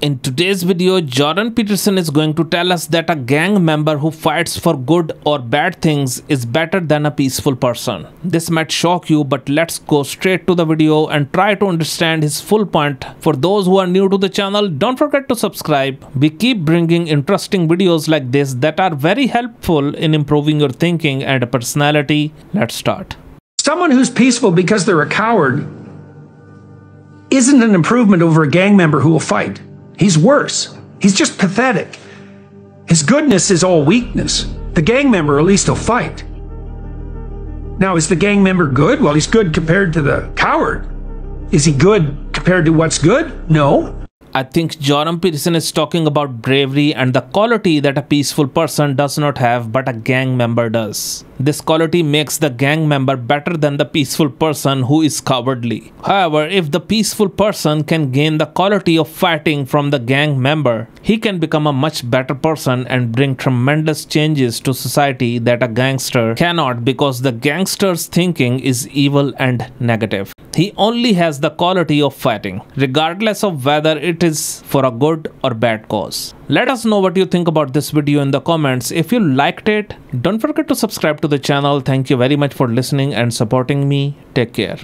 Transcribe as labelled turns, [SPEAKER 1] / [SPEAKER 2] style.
[SPEAKER 1] In today's video, Jordan Peterson is going to tell us that a gang member who fights for good or bad things is better than a peaceful person. This might shock you, but let's go straight to the video and try to understand his full point. For those who are new to the channel, don't forget to subscribe. We keep bringing interesting videos like this that are very helpful in improving your thinking and personality. Let's start.
[SPEAKER 2] Someone who's peaceful because they're a coward isn't an improvement over a gang member who will fight. He's worse. He's just pathetic. His goodness is all weakness. The gang member at least will fight. Now, is the gang member good? Well, he's good compared to the coward. Is he good compared to what's good? No.
[SPEAKER 1] I think Jordan Peterson is talking about bravery and the quality that a peaceful person does not have but a gang member does. This quality makes the gang member better than the peaceful person who is cowardly. However, if the peaceful person can gain the quality of fighting from the gang member, he can become a much better person and bring tremendous changes to society that a gangster cannot because the gangster's thinking is evil and negative. He only has the quality of fighting, regardless of whether it is for a good or bad cause. Let us know what you think about this video in the comments. If you liked it, don't forget to subscribe to the channel. Thank you very much for listening and supporting me. Take care.